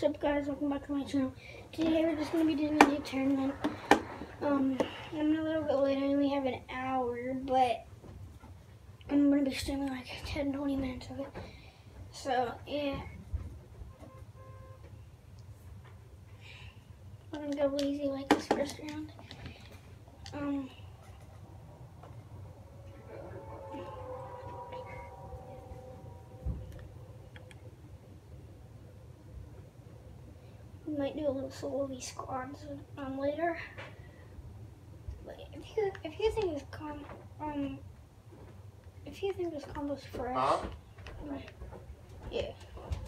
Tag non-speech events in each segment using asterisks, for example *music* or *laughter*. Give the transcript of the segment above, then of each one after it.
What's up guys, welcome back to my channel. Today we're just going to be doing a new tournament. Um, I'm a little bit late, I only have an hour, but I'm going to be streaming like 10-20 minutes of it. So, yeah. I'm going to go easy like this first round. Um... might do a little solo squads um, later. But if you if you think this com um if you think this combo's fresh, Huh? yeah.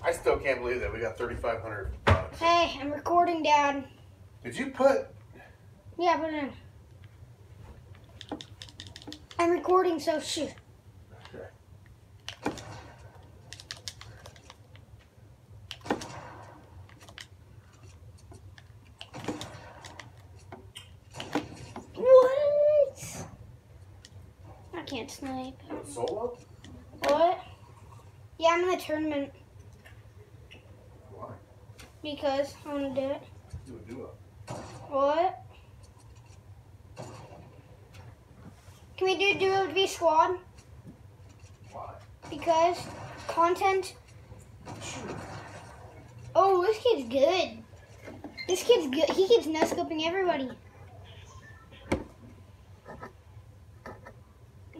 I still can't believe that we got thirty five hundred bucks. Hey, I'm recording, Dad. Did you put? Yeah, put it in. I'm recording, so shoot. What? I can't snipe. Solo? What? Yeah, I'm in the tournament Why? because I want to do it. Do a duo. What? Can we do duo v squad? Why? Because content. Oh, this kid's good. This kid's good. He keeps no scoping everybody.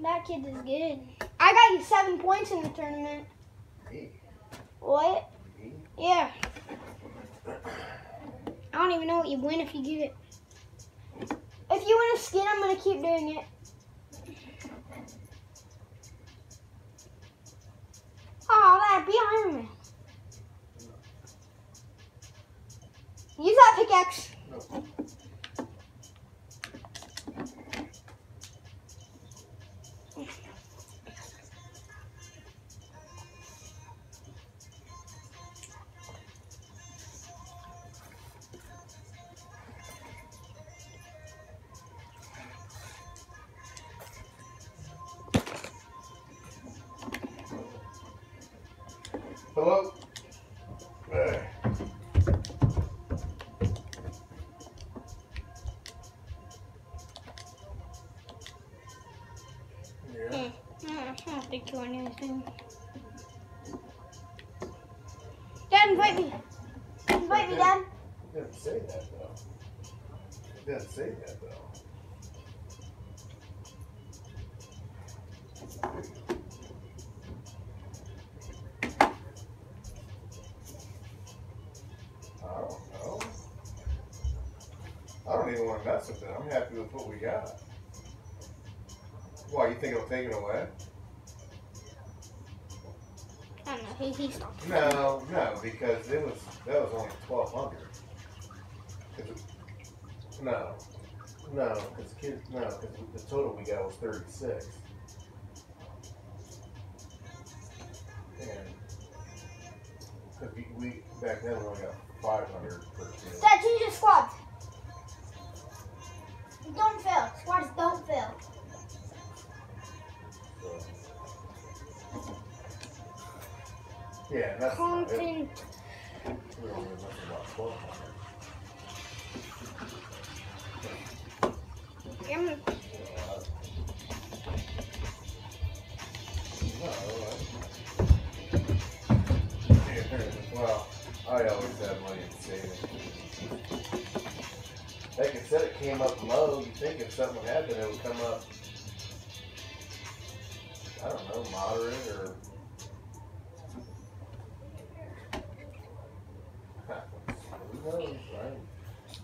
That kid is good. I got you seven points in the tournament. Me? What? Yeah. I don't even know what you win if you get it. If you win a skin, I'm gonna keep doing it. Oh, that be Iron Man. Use that pickaxe. No. Think you. Dad, invite me. Invite me, Dad. Didn't say that though. Didn't say that though. I don't know. I don't even want to mess with it. I'm happy with what we got. Why, you think I'll take it away? He, he's not. No, no, because it was that was only twelve hundred. No, no, because kids, no, because the total we got was thirty six. And we, we back then we only got five hundred per kid. Dad, change your Like it said, it came up low. You think if something would happen, it would come up. I don't know, moderate or. Who knows, right?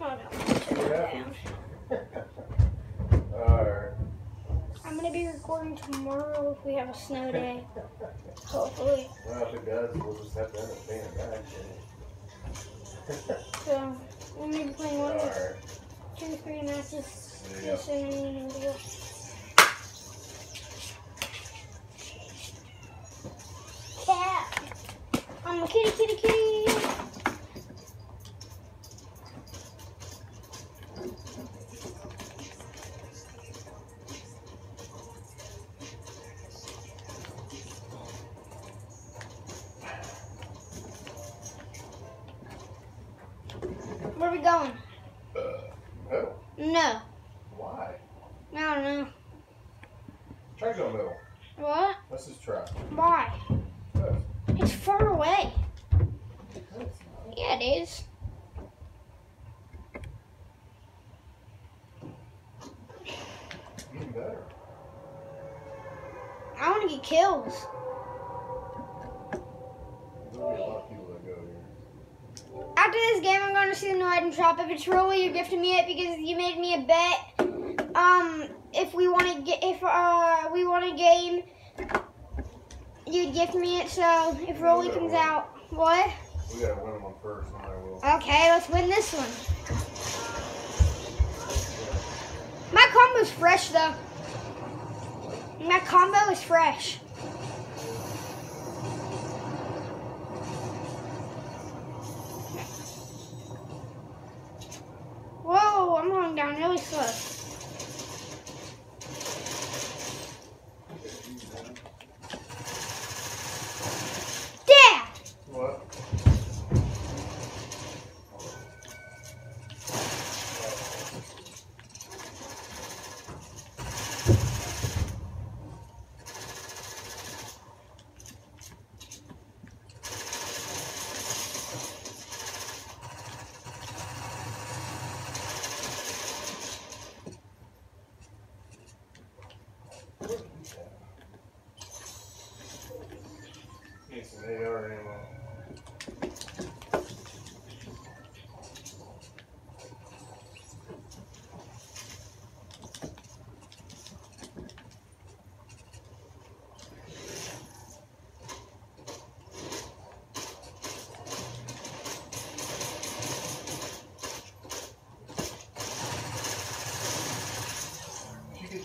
Oh, no. What happens? Alright. I'm gonna be recording tomorrow if we have a snow *laughs* day. Hopefully. Well, if it does, we'll just have to end up paying it back. So, gonna be playing one of Alright. two, three matches. Why? It's far away. Yeah, it is. I want to get kills. There'll be a lot of people that go here. After this game, I'm going to see the new item shop. If it's really you're gifting me it because you made me a bet. Um, if we want to get, if uh we want a game, you'd gift me it. So if Rolly comes out, what? We gotta win one first, and I will. Okay, let's win this one. My combo's fresh though. My combo is fresh. Whoa, I'm going down really slow.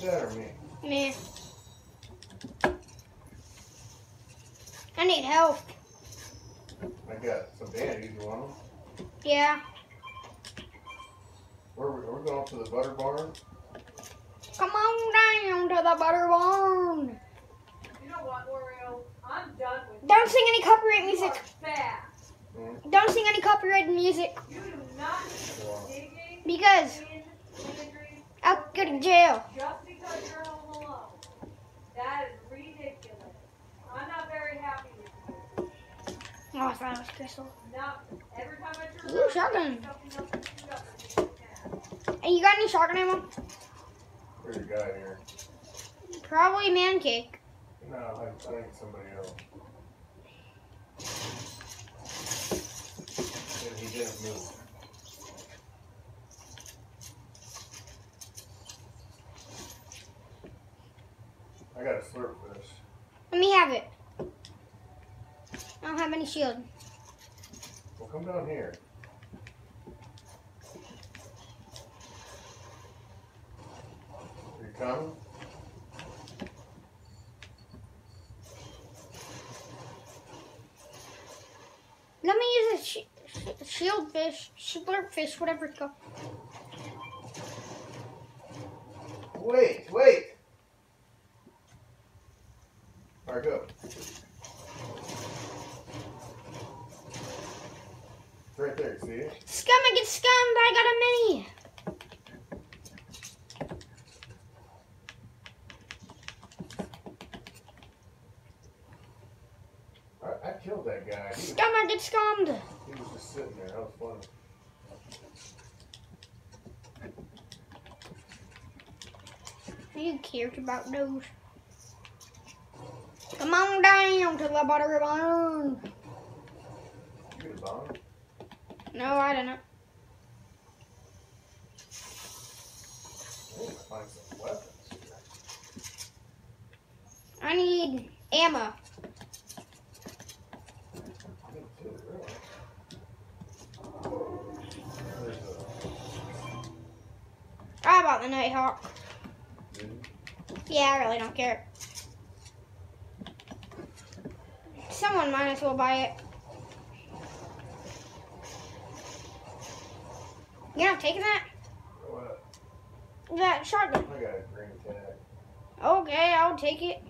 Did that or me? Man. I need help. I got some bandies. You want them? Yeah. Where are we, are we going to the butter barn? Come on down to the butter barn. You know what, Oreo? I'm done with Don't sing any copyright music. are fat. Hmm? Don't sing any copyrighted music You do not Well, need digging because in I'll go to jail. Just because you're home alone. That is ridiculous. I'm not very happy with you. Oh, I thought it was Crystal. Not every time I turn Ooh, shotgun. something else is shoot up with you. Got any shotgun ammo? there's a guy here. Probably man cake. No, I, I think somebody else. And he didn't move. I got a slurp fish. Let me have it. I don't have any shield. Well, come down here. Are you coming? Let me use a sh- sh- shield fish, slurp fish, whatever it's called. Wait, wait. All right, go. It's right there. See it? Scum, I get scummed. I got a mini. I, I killed that guy. He was, Scum, I get scummed. he was just sitting there. That was funny. Who cares about those? Down to the butter? No, I don't know. I need ammo. How about the Nighthawk? Yeah, I really don't care. someone might as well buy it. You not taking that? What? That shotgun. I got a green tag. Okay, I'll take it.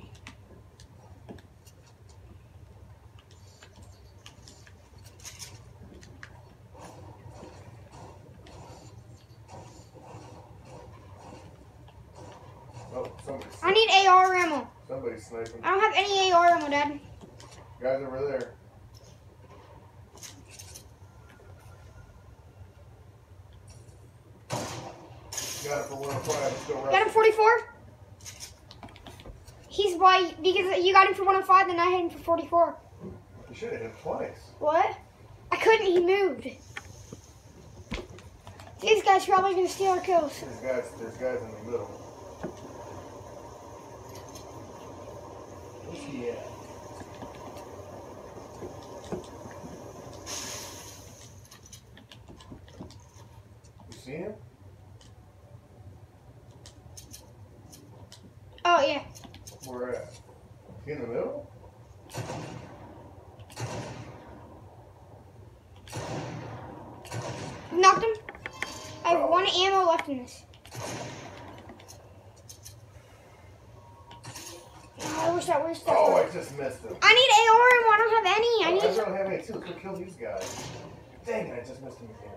Oh, I need AR ammo. Somebody's sniping. I don't have any AR ammo, Dad. Guys over there. Got it for 105. Let's go Got him 44. He's why because you got him for 105, then I had him for 44. You should have hit twice. What? I couldn't. He moved. These guys probably gonna steal our kills. There's guys, there's guys in the middle. Where's he at? You see him? Oh yeah. Where at? He in the middle? Knocked him. I have one ammo left in this. I wish that? That? Oh, I just missed him. I need AR ammo. I don't have any. I oh, I need. don't have any too. Let's kill these guys. Dang it, I just missed him again.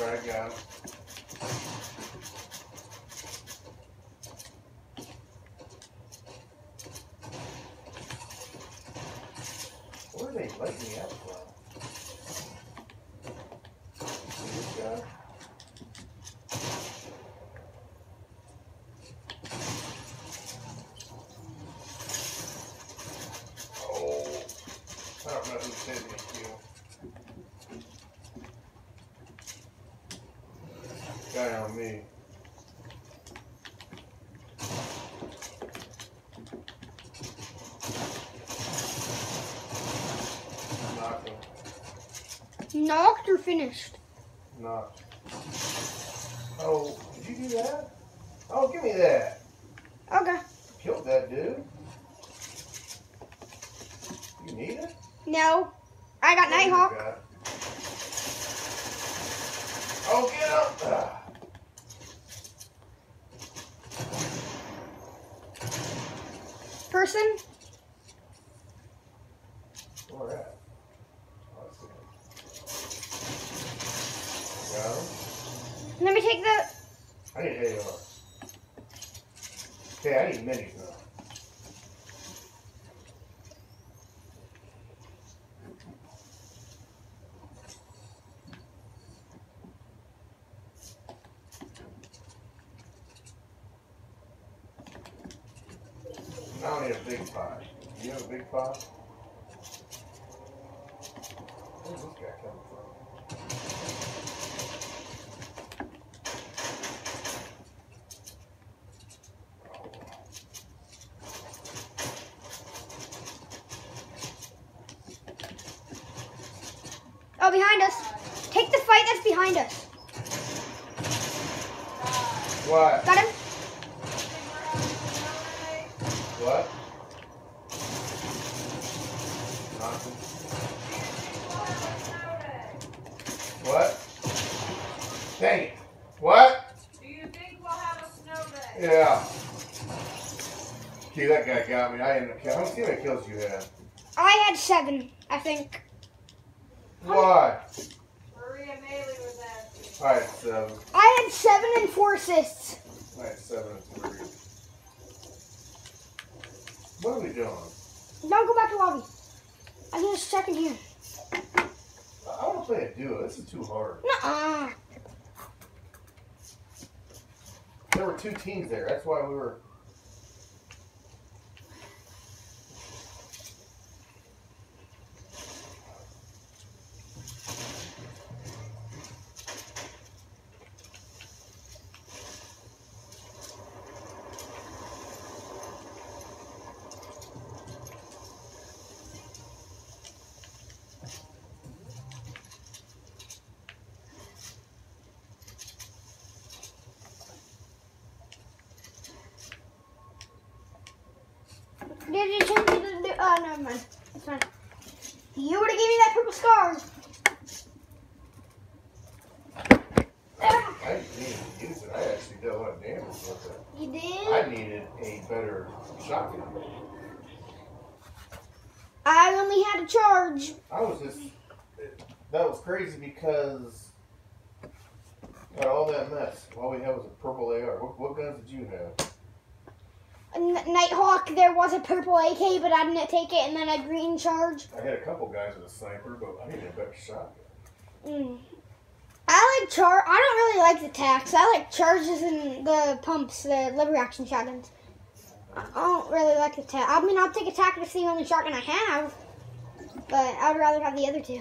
Alright, got him. They lighting me up this guy? Oh, I don't know who me. Guy on me. Knocked him. Knocked or finished? Knocked. Oh, did you do that? Oh, give me that. Okay. Killed that dude. You need it? No. I got Nighthawk. Got. Oh, get up! Ah. Person. Where at? Oh, I see him. Got him. Let me take the. I need AR. Okay, I need minis now. I don't need a big pot. You have a big pot? Where's this guy coming from? Oh, behind us. Take the fight that's behind us. What? Got him. What? Nothing. What? Dang it. What? Do you think we'll have a snow day? Yeah. Okay, that guy got me. I ended up killing. How many kills you had? I had seven, I think. Why? Maria Maley was asking. I had seven. I had seven and four assists. I had seven and three. What are we doing? Don't go back to lobby. I need a second here. I want to play a duo. This is too hard. Nuh-uh. There were two teams there. That's why we were. Did you change it to Oh, never mind. It's fine. You would have gave me that purple scar. I didn't need to use it. I actually did a lot of damage with it. You did? I needed a better shotgun. I only had a charge. I was just. that was crazy because of all that mess, all we had was a purple AR. What, what guns did you have? Nighthawk, there was a purple AK, but I didn't take it, and then a green charge. I had a couple guys with a sniper, but I needed a better shot. Mm. I like char. I don't really like the tax. I like charges and the pumps, the lever action shotguns. I don't really like the tac. I mean, I'll take a tac if it's the only shotgun I have, but I would rather have the other two.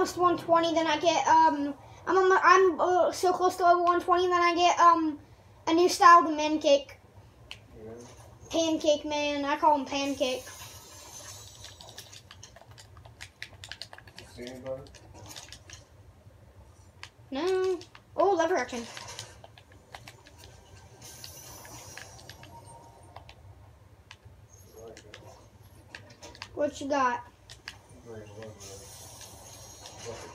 Almost 120. Then I get um. I'm my, I'm uh, so close to level 120. Then I get um a new style of pancake. Yeah. Pancake man. I call him pancake. No. Oh, lever action. What you got? Very low there.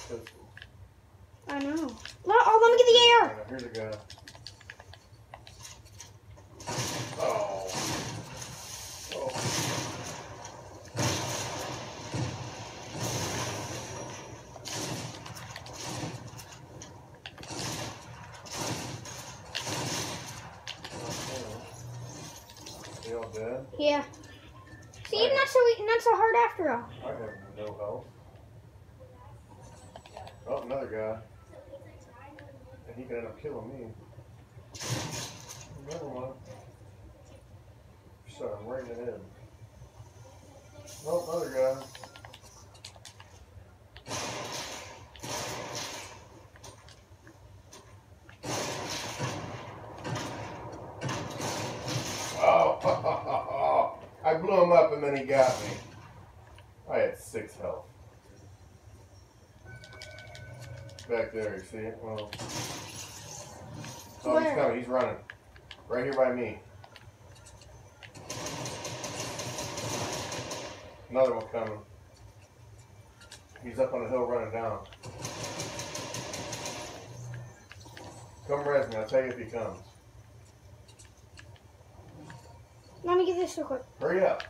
I know. Let, oh, let me get the air. Here's a guy. Oh. Oh. All dead? Yeah. See, not so not so hard after all. I have no health. Oh, another guy. And he could end up killing me. Never mind. Shot him right in the head. Oh, another guy. Oh, *laughs* I blew him up and then he got me. I had six health. Back there, you see it? Well. Oh, he's coming. He's running. Right here by me. Another one coming. He's up on the hill running down. Come res me. I'll tell you if he comes. Let me get this real quick. Hurry up.